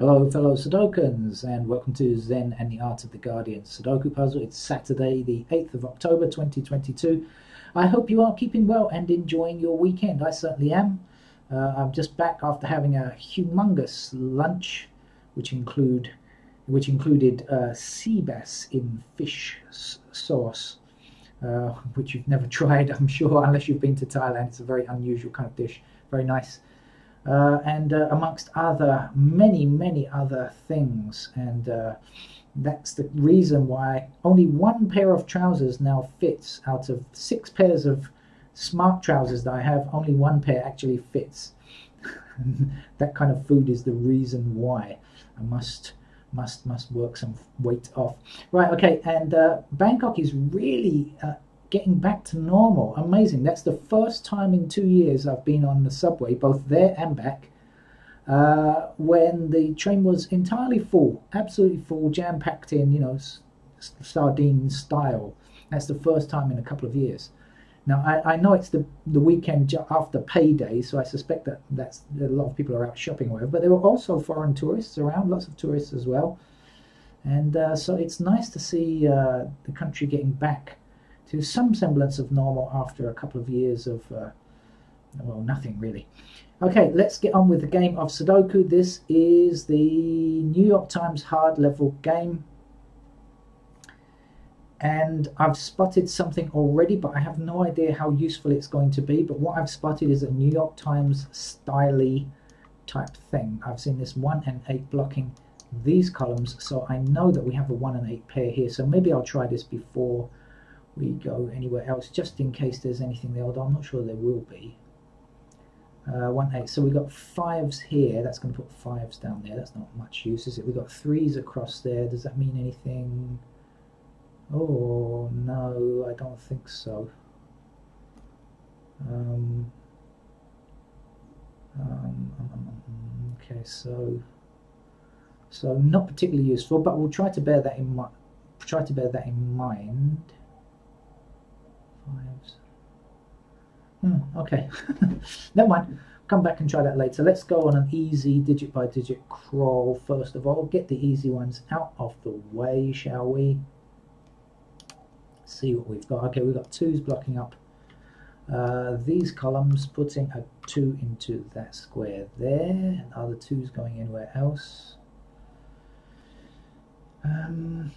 Hello, fellow Sudokans, and welcome to Zen and the Art of the Guardian Sudoku Puzzle. It's Saturday, the 8th of October 2022. I hope you are keeping well and enjoying your weekend. I certainly am. Uh, I'm just back after having a humongous lunch, which include which included uh, sea bass in fish sauce, uh, which you've never tried, I'm sure, unless you've been to Thailand. It's a very unusual kind of dish, very nice uh, and uh, amongst other many many other things. And uh, that's the reason why only one pair of trousers now fits out of six pairs of smart trousers that I have. Only one pair actually fits. That kind of food is the reason why. I must must must work some weight off. Right okay and uh, Bangkok is really uh, getting back to normal. Amazing. That's the first time in two years I've been on the subway, both there and back, uh, when the train was entirely full, absolutely full, jam packed in, you know, sardine style. That's the first time in a couple of years. Now I, I know it's the the weekend after payday, so I suspect that that's a lot of people are out shopping, or whatever. But there were also foreign tourists around, lots of tourists as well, and uh, so it's nice to see uh, the country getting back to some semblance of normal after a couple of years of, uh, well, nothing really. Okay, let's get on with the game of Sudoku. This is the New York Times hard level game. And I've spotted something already, but I have no idea how useful it's going to be. But what I've spotted is a New York Times styly type thing. I've seen this 1 and 8 blocking these columns, so I know that we have a 1 and 8 pair here. So maybe I'll try this before we go anywhere else just in case there's anything there although I'm not sure there will be. Uh, one eight so we've got fives here that's going to put fives down there that's not much use is it? We've got threes across there does that mean anything? Oh no I don't think so. Um, um, um, um, um okay so so not particularly useful but we'll try to bear that in mind try to bear that in mind fives. Hmm, okay, never mind. Come back and try that later. Let's go on an easy digit by digit crawl first of all. Get the easy ones out of the way, shall we? See what we've got. Okay, we've got twos blocking up uh, these columns, putting a two into that square there. Are the twos going anywhere else? Um,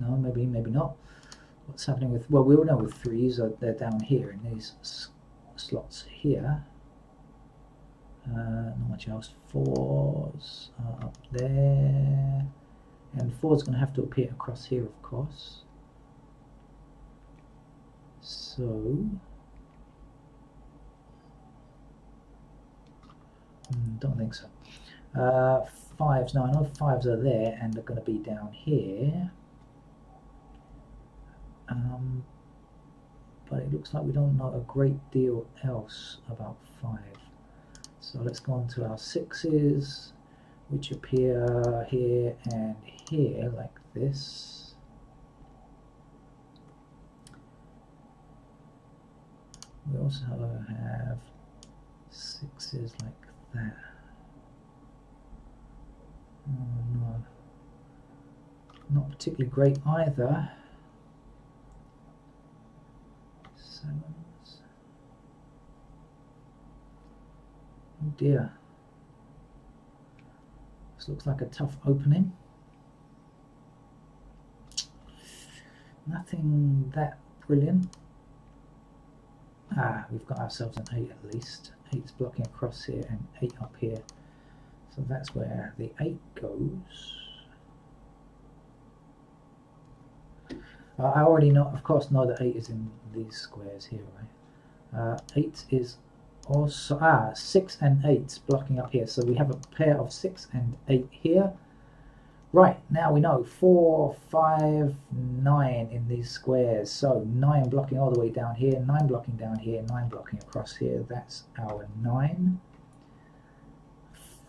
No, maybe, maybe not. What's happening with, well, we all know with threes, uh, they're down here in these slots here. Uh, not much else. Fours are up there. And four's going to have to appear across here, of course. So, hmm, don't think so. Uh, fives, no, I know fives are there and they're going to be down here. Um, but it looks like we don't know a great deal else about 5. So let's go on to our 6s, which appear here and here like this. We also have 6s like that. Oh no, not particularly great either. Silence. Oh dear. This looks like a tough opening. Nothing that brilliant. Ah, we've got ourselves an 8 at least. 8's blocking across here and 8 up here. So that's where the 8 goes. Uh, I already know, of course, know that 8 is in these squares here, right? Uh, 8 is also, ah, 6 and 8 blocking up here. So we have a pair of 6 and 8 here. Right, now we know 4, 5, 9 in these squares. So 9 blocking all the way down here, 9 blocking down here, 9 blocking across here. That's our 9.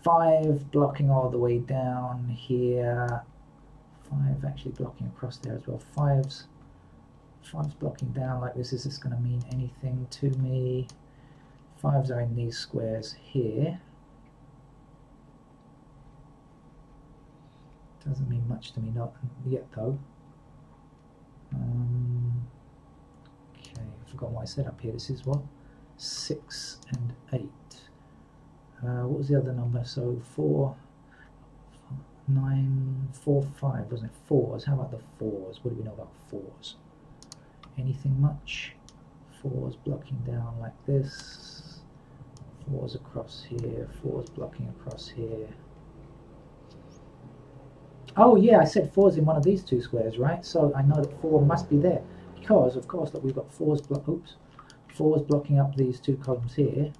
5 blocking all the way down here, five actually blocking across there as well. Five's five's blocking down like this. Is this going to mean anything to me? fives are in these squares here. Doesn't mean much to me not yet though. Um, okay, I forgot what I said up here. This is what? 6 and 8. Uh, what was the other number? So 4, 9, 4, 5, wasn't it? 4s. How about the 4s? What do we know about 4s? Anything much? 4s blocking down like this. 4s across here. 4s blocking across here. Oh yeah, I said 4's in one of these two squares, right? So I know that 4 must be there. Because, of course, that we've got 4's, blo oops, 4's blocking up these two columns here.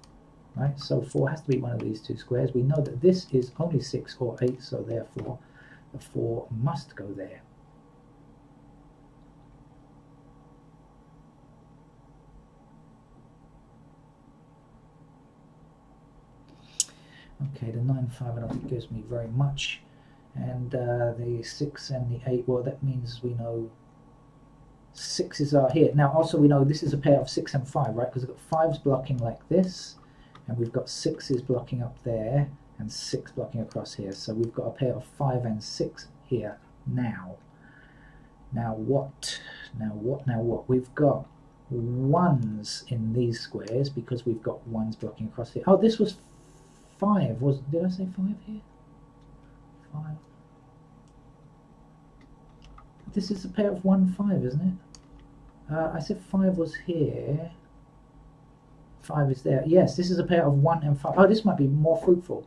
Right, so 4 has to be one of these two squares. We know that this is only 6 or 8, so therefore the 4 must go there. Okay, the 9, 5 I don't think gives me very much. And uh, the 6 and the 8, well that means we know sixes are here. Now also we know this is a pair of 6 and 5, right? Because we've got 5s blocking like this, and we've got 6s blocking up there, and 6 blocking across here. So we've got a pair of 5 and 6 here now. Now what? Now what? Now what? We've got ones in these squares because we've got ones blocking across here. Oh, this was 5. Was Did I say 5 here? 5. This is a pair of 1, 5, isn't it? Uh, I said 5 was here. 5 is there. Yes, this is a pair of 1 and 5. Oh, this might be more fruitful.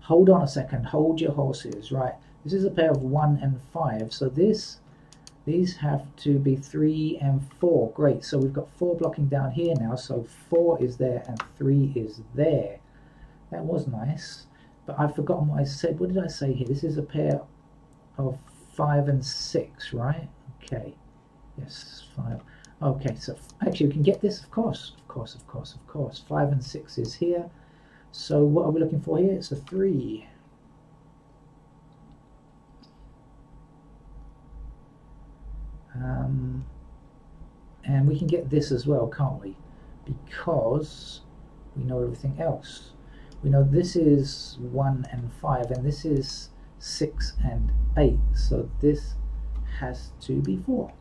Hold on a second. Hold your horses. Right. This is a pair of 1 and 5. So this, these have to be 3 and 4. Great. So we've got 4 blocking down here now. So 4 is there and 3 is there. That was nice. But I've forgotten what I said. What did I say here? This is a pair of 5 and 6, right? Okay. Yes, 5. Okay, so actually we can get this, of course, of course, of course, of course. 5 and 6 is here. So what are we looking for here? It's a 3. Um, and we can get this as well, can't we? Because we know everything else. We know this is 1 and 5, and this is 6 and 8. So this has to be 4.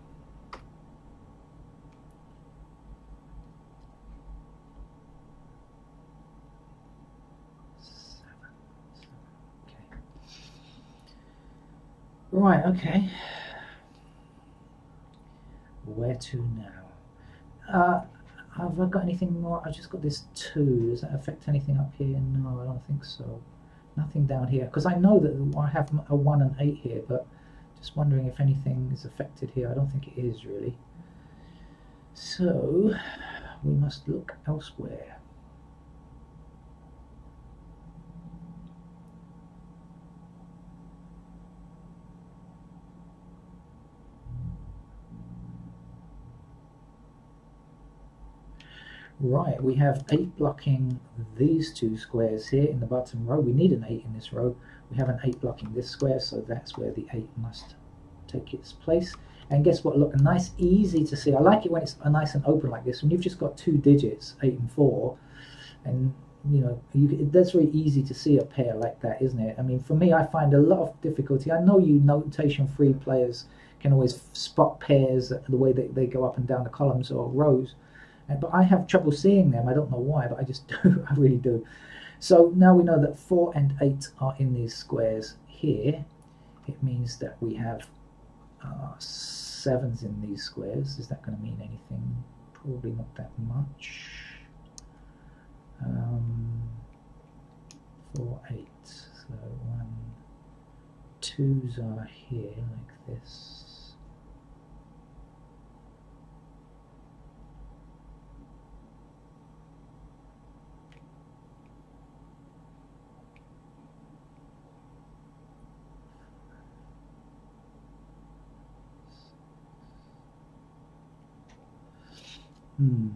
Right, okay. Where to now? Uh, have I got anything more? I just got this 2. Does that affect anything up here? No, I don't think so. Nothing down here. Because I know that I have a 1 and 8 here, but just wondering if anything is affected here. I don't think it is, really. So, we must look elsewhere. Right, we have 8 blocking these two squares here in the bottom row. We need an 8 in this row. We have an 8 blocking this square, so that's where the 8 must take its place. And guess what? Look, nice, easy to see. I like it when it's nice and open like this. When you've just got two digits, 8 and 4, and you know, you, that's very easy to see a pair like that, isn't it? I mean, for me, I find a lot of difficulty. I know you notation-free players can always spot pairs the way that they go up and down the columns or rows but I have trouble seeing them. I don't know why, but I just do. I really do. So now we know that 4 and 8 are in these squares here. It means that we have uh, 7s in these squares. Is that going to mean anything? Probably not that much. Um, 4, 8. So 1, 2s are here like this. Hmm.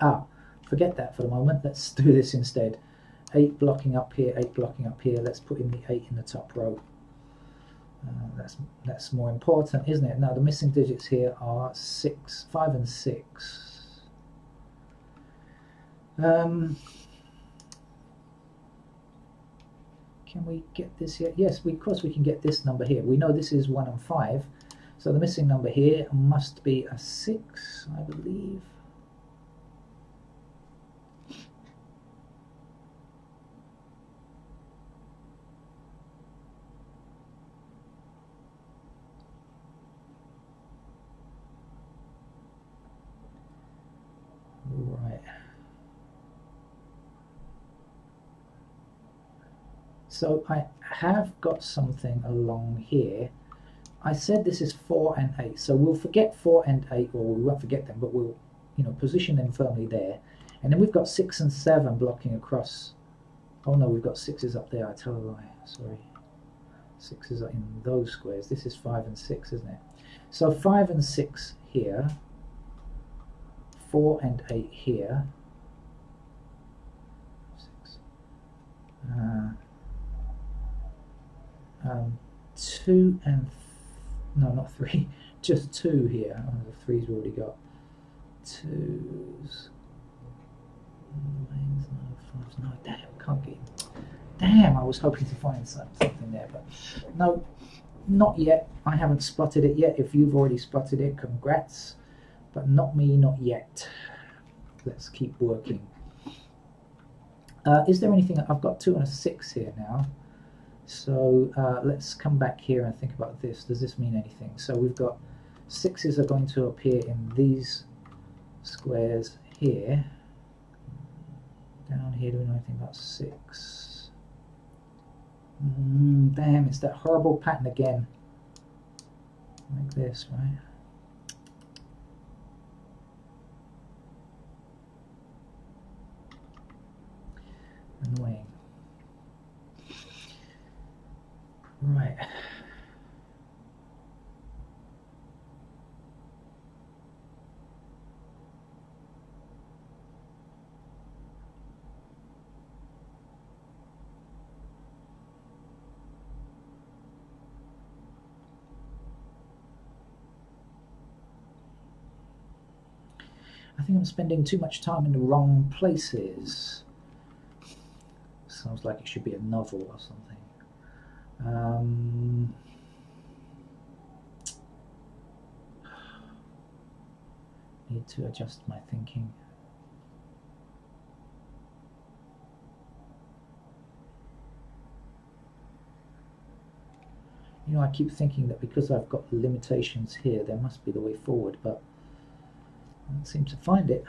Ah, forget that for the moment. Let's do this instead. 8 blocking up here, 8 blocking up here. Let's put in the 8 in the top row. Uh, that's that's more important, isn't it? Now the missing digits here are 6, 5 and 6. Um, can we get this here? Yes, we, of course we can get this number here. We know this is 1 and 5. So the missing number here must be a 6, I believe. Right. So I have got something along here. I said this is 4 and 8, so we'll forget 4 and 8, or we won't forget them, but we'll you know, position them firmly there. And then we've got 6 and 7 blocking across. Oh no, we've got 6s up there, I tell a lie, sorry. 6s are in those squares. This is 5 and 6, isn't it? So 5 and 6 here, 4 and 8 here. Six. Uh, um, 2 and, no, not 3, just 2 here. Oh, the 3's we already got. 2's. No, 5's, no, damn, can't get Damn, I was hoping to find something there, but no, not yet. I haven't spotted it yet. If you've already spotted it, congrats but not me, not yet. Let's keep working. Uh, is there anything, I've got two and a six here now. So uh, let's come back here and think about this. Does this mean anything? So we've got sixes are going to appear in these squares here. Down here, do we know anything about six? Mm, damn, it's that horrible pattern again. Like this, right? annoying. Right. I think I'm spending too much time in the wrong places sounds like it should be a novel or something. Um, need to adjust my thinking. You know, I keep thinking that because I've got limitations here, there must be the way forward, but I don't seem to find it.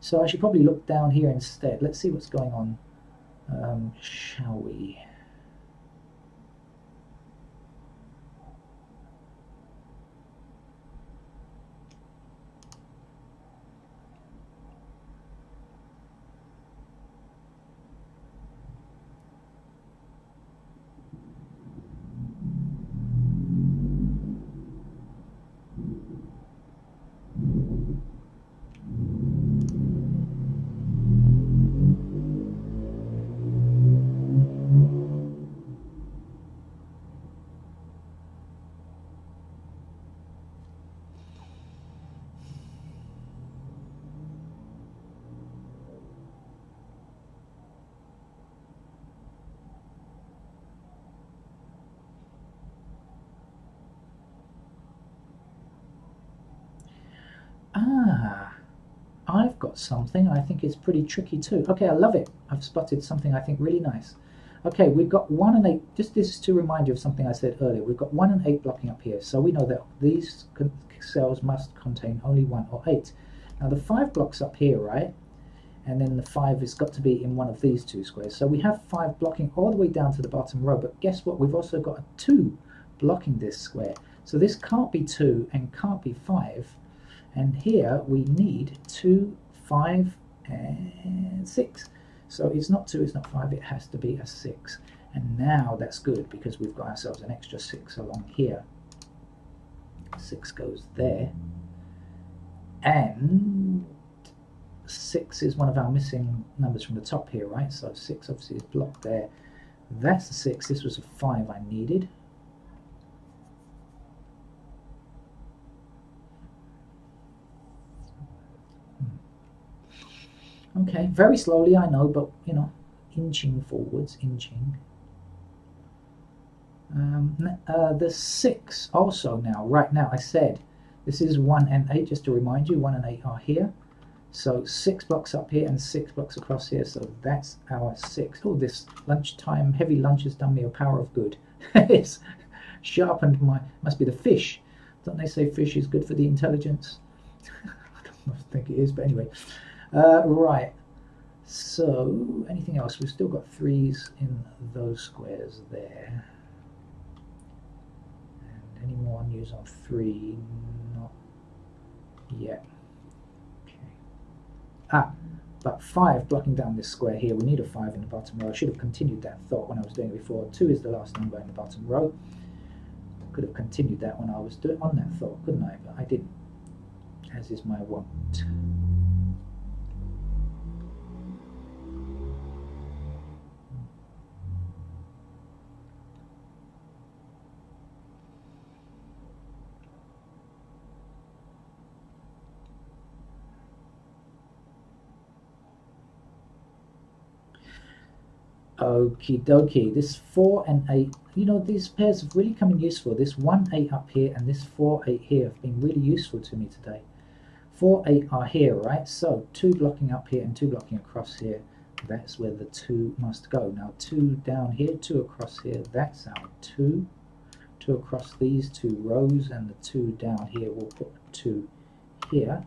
So I should probably look down here instead. Let's see what's going on um, shall we? I've got something I think is pretty tricky too. Okay, I love it. I've spotted something I think really nice. Okay, we've got 1 and 8. Just this is to remind you of something I said earlier. We've got 1 and 8 blocking up here. So we know that these cells must contain only 1 or 8. Now the 5 blocks up here, right? And then the 5 has got to be in one of these two squares. So we have 5 blocking all the way down to the bottom row. But guess what? We've also got a 2 blocking this square. So this can't be 2 and can't be 5 and here we need 2, 5 and 6. So it's not 2, it's not 5, it has to be a 6. And now that's good because we've got ourselves an extra 6 along here. 6 goes there. And 6 is one of our missing numbers from the top here, right? So 6 obviously is blocked there. That's a 6. This was a 5 I needed. Okay, very slowly, I know, but you know, inching forwards, inching. Um, uh, the six also now, right now, I said this is one and eight, just to remind you, one and eight are here. So six blocks up here and six blocks across here, so that's our six. Oh, this lunchtime, heavy lunch has done me a power of good. it's sharpened my, must be the fish. Don't they say fish is good for the intelligence? I don't think it is, but anyway. Uh, right, so anything else? We've still got threes in those squares there. And any more news on three? Not yet. Okay. Ah, but five blocking down this square here. We need a five in the bottom row. I should have continued that thought when I was doing it before. Two is the last number in the bottom row. Could have continued that when I was doing on that thought, couldn't I? But I didn't, as is my wont. Okie dokie. This 4 and 8, you know, these pairs have really come in useful. This 1 8 up here and this 4 8 here have been really useful to me today. 4 8 are here, right? So 2 blocking up here and 2 blocking across here. That's where the 2 must go. Now 2 down here, 2 across here. That's our 2. 2 across these two rows and the 2 down here we'll put 2 here.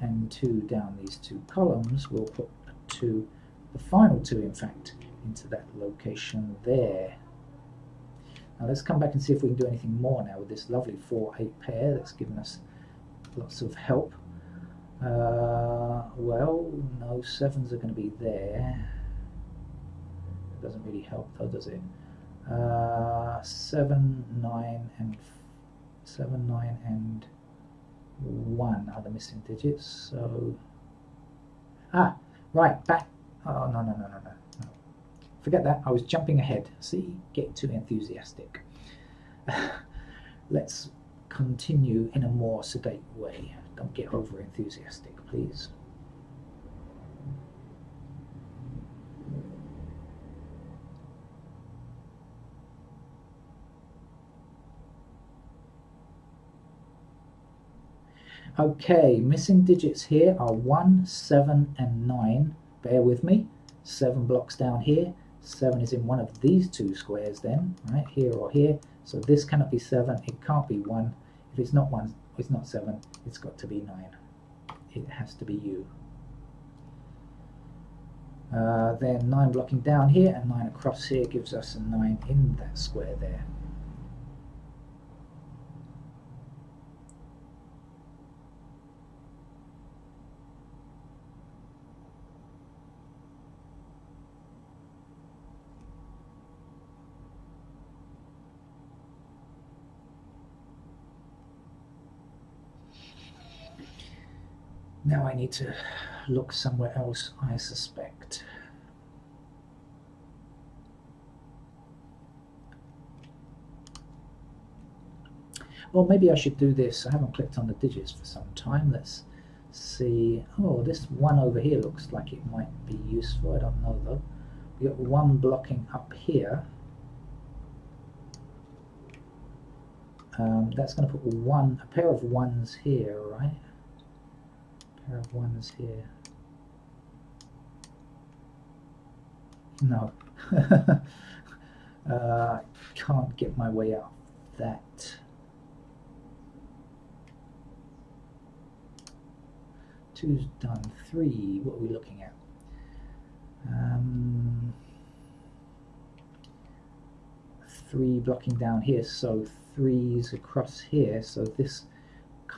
And 2 down these two columns we'll put 2, the final 2 in fact into that location there. Now let's come back and see if we can do anything more now with this lovely 4-8 pair that's given us lots of help. Uh, well, no, 7s are going to be there. It doesn't really help though, does it? Uh, 7, 9 and 7, 9 and 1 are the missing digits, so... Ah, right, back... Oh, no, no, no, no, no. Forget that, I was jumping ahead. See, get too enthusiastic. Let's continue in a more sedate way. Don't get over enthusiastic, please. Okay, missing digits here are 1, 7 and 9. Bear with me. 7 blocks down here. 7 is in one of these two squares then, right, here or here. So this cannot be 7, it can't be 1. If it's not 1, it's not 7, it's got to be 9. It has to be you. Uh, then 9 blocking down here and 9 across here gives us a 9 in that square there. Now I need to look somewhere else, I suspect. Or maybe I should do this. I haven't clicked on the digits for some time. Let's see. Oh, this one over here looks like it might be useful. I don't know though. We got one blocking up here. Um, that's going to put one, a pair of ones here, right? Pair of ones here. No. uh, can't get my way out that. Two's done. Three, what are we looking at? Um, three blocking down here, so three's across here, so this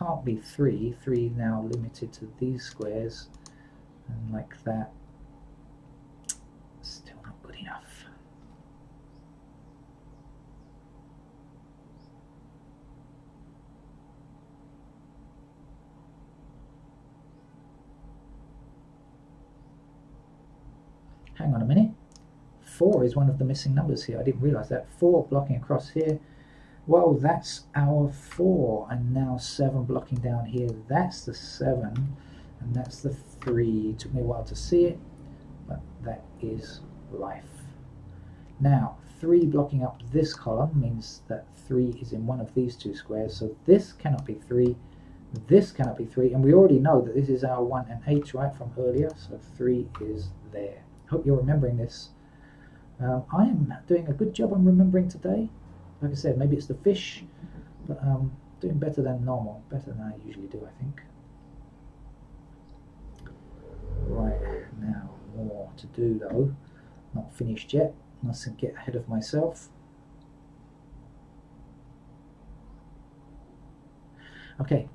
can't be 3. 3 now limited to these squares. And like that. Still not good enough. Hang on a minute. 4 is one of the missing numbers here. I didn't realize that. 4 blocking across here well, that's our 4, and now 7 blocking down here, that's the 7. and that's the 3. It took me a while to see it, but that is life. Now, 3 blocking up this column means that 3 is in one of these two squares, so this cannot be 3, this cannot be 3, and we already know that this is our 1 and 8, right, from earlier, so 3 is there. Hope you're remembering this. Um, I am doing a good job on remembering today. Like I said, maybe it's the fish, but um, doing better than normal, better than I usually do, I think. Right, now more to do though, not finished yet, mustn't get ahead of myself. Okay,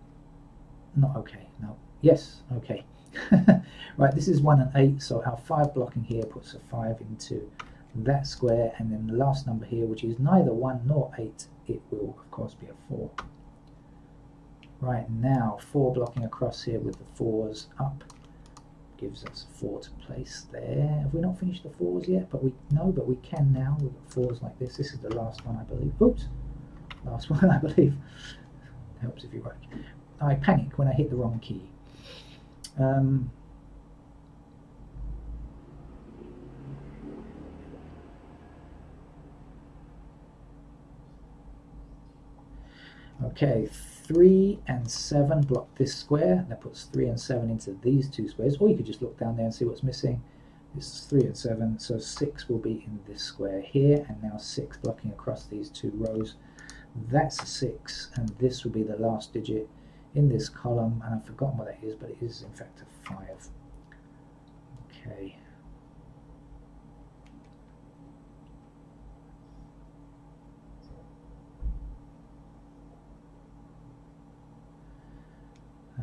not okay, no, yes, okay. right, this is 1 and 8, so our 5 blocking here puts a 5 into that square, and then the last number here, which is neither 1 nor 8, it will of course be a 4. Right now, 4 blocking across here with the 4s up gives us 4 to place there. Have we not finished the 4s yet? But we No, but we can now. We've got 4s like this. This is the last one, I believe. Oops! Last one, I believe. Helps if you work. I panic when I hit the wrong key. Um, okay, 3 and 7 block this square. That puts 3 and 7 into these two squares. Or you could just look down there and see what's missing. This is 3 and 7, so 6 will be in this square here. And now 6 blocking across these two rows. That's a 6, and this will be the last digit in this column. And I've forgotten what that is, but it is in fact a 5. Okay.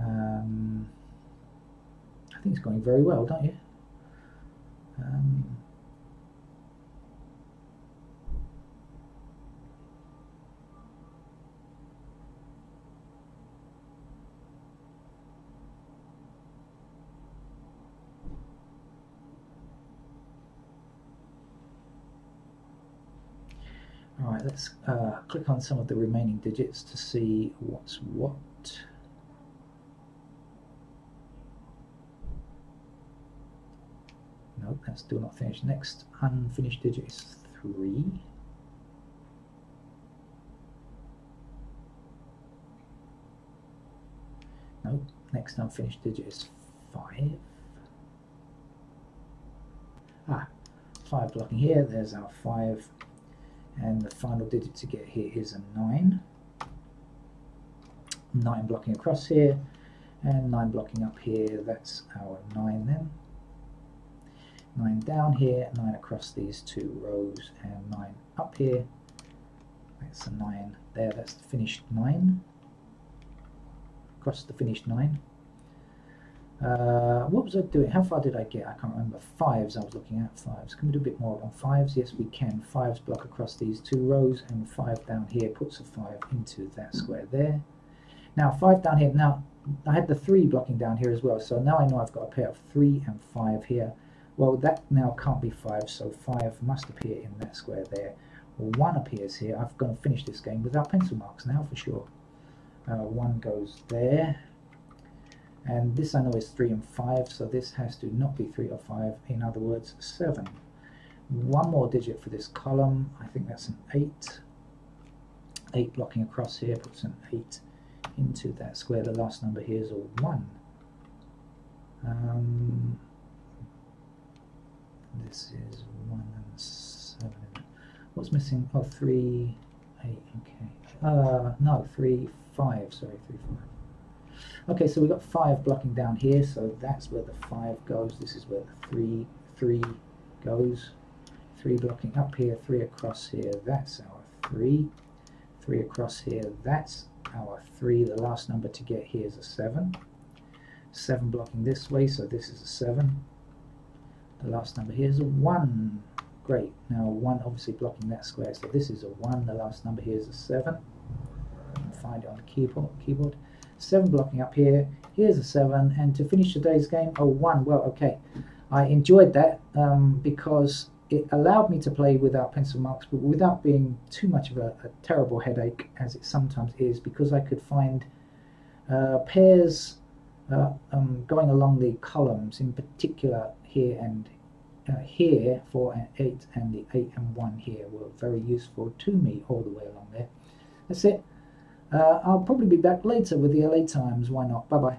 Um, I think it's going very well, don't you? Um, Alright, let's uh, click on some of the remaining digits to see what's what. No, that's still not finished. Next unfinished digit is 3. No, next unfinished digit is 5. Ah, 5 blocking here, there's our 5. And the final digit to get here is a 9. 9 blocking across here, and 9 blocking up here, that's our 9 then. 9 down here, 9 across these two rows, and 9 up here. That's a 9 there, that's the finished 9. Across the finished 9. Uh, what was I doing? How far did I get? I can't remember. Fives I was looking at. Fives. Can we do a bit more on fives? Yes, we can. Fives block across these two rows, and five down here puts a five into that square there. Now, five down here. Now, I had the three blocking down here as well, so now I know I've got a pair of three and five here. Well, that now can't be 5, so 5 must appear in that square there. Well, 1 appears here. I've got to finish this game without pencil marks now for sure. Uh, 1 goes there. And this I know is 3 and 5, so this has to not be 3 or 5. In other words, 7. One more digit for this column. I think that's an 8. 8 blocking across here puts an 8 into that square. The last number here is a 1. Um, this is 1 and 7. What's missing? Oh, 3, 8, okay. Uh, no, 3, 5, sorry, 3, 5. Okay, so we've got 5 blocking down here, so that's where the 5 goes. This is where the 3, 3 goes. 3 blocking up here, 3 across here, that's our 3. 3 across here, that's our 3. The last number to get here is a 7. 7 blocking this way, so this is a 7 the last number here is a 1. Great. Now 1 obviously blocking that square, so this is a 1. The last number here is a 7. Find it on the keyboard. keyboard. 7 blocking up here. Here's a 7. And to finish today's game, a 1. Well, okay. I enjoyed that um, because it allowed me to play without pencil marks, but without being too much of a, a terrible headache, as it sometimes is, because I could find uh, pairs uh, um, going along the columns, in particular here and uh, here, 4 and 8, and the 8 and 1 here were very useful to me all the way along there. That's it. Uh, I'll probably be back later with the LA Times. Why not? Bye bye.